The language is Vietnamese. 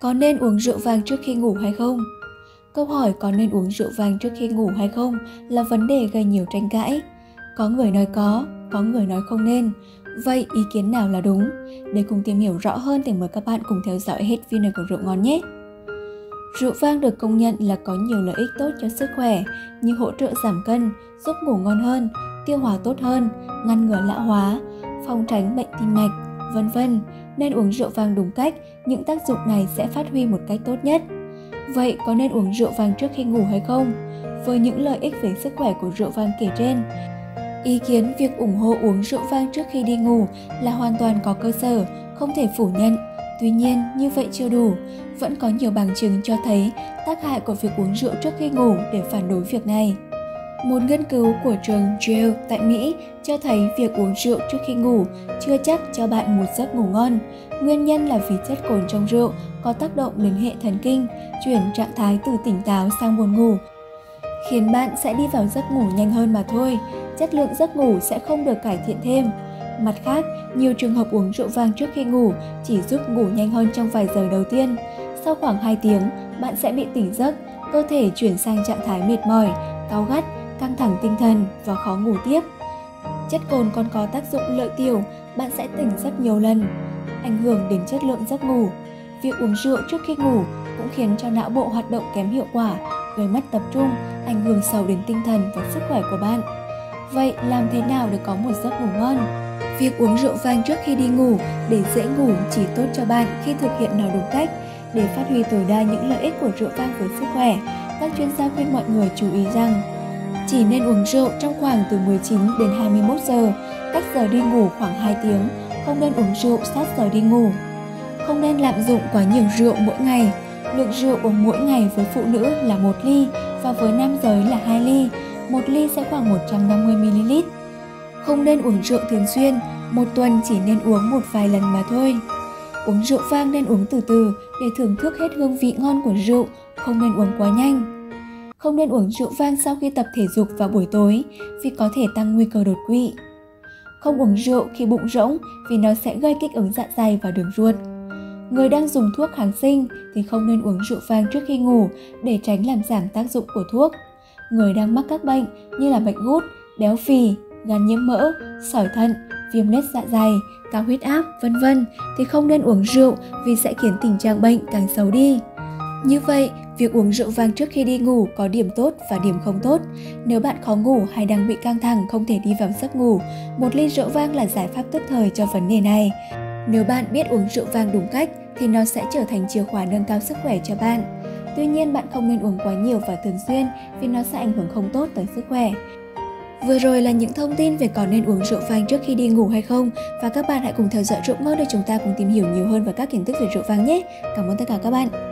Có nên uống rượu vang trước khi ngủ hay không? Câu hỏi có nên uống rượu vang trước khi ngủ hay không là vấn đề gây nhiều tranh cãi. Có người nói có, có người nói không nên. Vậy ý kiến nào là đúng? Để cùng tìm hiểu rõ hơn thì mời các bạn cùng theo dõi hết video của rượu ngon nhé. Rượu vang được công nhận là có nhiều lợi ích tốt cho sức khỏe như hỗ trợ giảm cân, giúp ngủ ngon hơn, tiêu hóa tốt hơn, ngăn ngừa lão hóa, phòng tránh bệnh tim mạch, vân vân. Nên uống rượu vang đúng cách, những tác dụng này sẽ phát huy một cách tốt nhất. Vậy có nên uống rượu vang trước khi ngủ hay không? Với những lợi ích về sức khỏe của rượu vang kể trên, ý kiến việc ủng hộ uống rượu vang trước khi đi ngủ là hoàn toàn có cơ sở, không thể phủ nhận. Tuy nhiên, như vậy chưa đủ, vẫn có nhiều bằng chứng cho thấy tác hại của việc uống rượu trước khi ngủ để phản đối việc này. Một nghiên cứu của trường Yale tại Mỹ cho thấy việc uống rượu trước khi ngủ chưa chắc cho bạn một giấc ngủ ngon. Nguyên nhân là vì chất cồn trong rượu có tác động đến hệ thần kinh, chuyển trạng thái từ tỉnh táo sang buồn ngủ, khiến bạn sẽ đi vào giấc ngủ nhanh hơn mà thôi. Chất lượng giấc ngủ sẽ không được cải thiện thêm. Mặt khác, nhiều trường hợp uống rượu vang trước khi ngủ chỉ giúp ngủ nhanh hơn trong vài giờ đầu tiên. Sau khoảng 2 tiếng, bạn sẽ bị tỉnh giấc, cơ thể chuyển sang trạng thái mệt mỏi, cáu gắt, căng thẳng tinh thần và khó ngủ tiếp. Chất cồn còn có tác dụng lợi tiểu, bạn sẽ tỉnh rất nhiều lần, ảnh hưởng đến chất lượng giấc ngủ. Việc uống rượu trước khi ngủ cũng khiến cho não bộ hoạt động kém hiệu quả, gây mất tập trung, ảnh hưởng sâu đến tinh thần và sức khỏe của bạn. Vậy làm thế nào để có một giấc ngủ ngon? Việc uống rượu vang trước khi đi ngủ để dễ ngủ chỉ tốt cho bạn khi thực hiện nó đúng cách. Để phát huy tối đa những lợi ích của rượu vang với sức khỏe, các chuyên gia khuyên mọi người chú ý rằng chỉ nên uống rượu trong khoảng từ 19 đến 21 giờ, cách giờ đi ngủ khoảng 2 tiếng, không nên uống rượu sát giờ đi ngủ. Không nên lạm dụng quá nhiều rượu mỗi ngày. Lượng rượu uống mỗi ngày với phụ nữ là 1 ly và với nam giới là 2 ly. Một ly sẽ khoảng 150ml. Không nên uống rượu thường xuyên, một tuần chỉ nên uống một vài lần mà thôi. Uống rượu vang nên uống từ từ để thưởng thức hết hương vị ngon của rượu, không nên uống quá nhanh không nên uống rượu vang sau khi tập thể dục vào buổi tối vì có thể tăng nguy cơ đột quỵ. Không uống rượu khi bụng rỗng vì nó sẽ gây kích ứng dạ dày và đường ruột. Người đang dùng thuốc kháng sinh thì không nên uống rượu vang trước khi ngủ để tránh làm giảm tác dụng của thuốc. Người đang mắc các bệnh như là bệnh gút, béo phì, gan nhiễm mỡ, sỏi thận, viêm lết dạ dày, cao huyết áp, vân vân thì không nên uống rượu vì sẽ khiến tình trạng bệnh càng xấu đi. Như vậy, việc uống rượu vang trước khi đi ngủ có điểm tốt và điểm không tốt. Nếu bạn khó ngủ hay đang bị căng thẳng không thể đi vào giấc ngủ, một ly rượu vang là giải pháp tức thời cho vấn đề này. Nếu bạn biết uống rượu vang đúng cách thì nó sẽ trở thành chìa khóa nâng cao sức khỏe cho bạn. Tuy nhiên bạn không nên uống quá nhiều và thường xuyên vì nó sẽ ảnh hưởng không tốt tới sức khỏe. Vừa rồi là những thông tin về có nên uống rượu vang trước khi đi ngủ hay không và các bạn hãy cùng theo dõi rượu ngon để chúng ta cùng tìm hiểu nhiều hơn về các kiến thức về rượu vang nhé. Cảm ơn tất cả các bạn.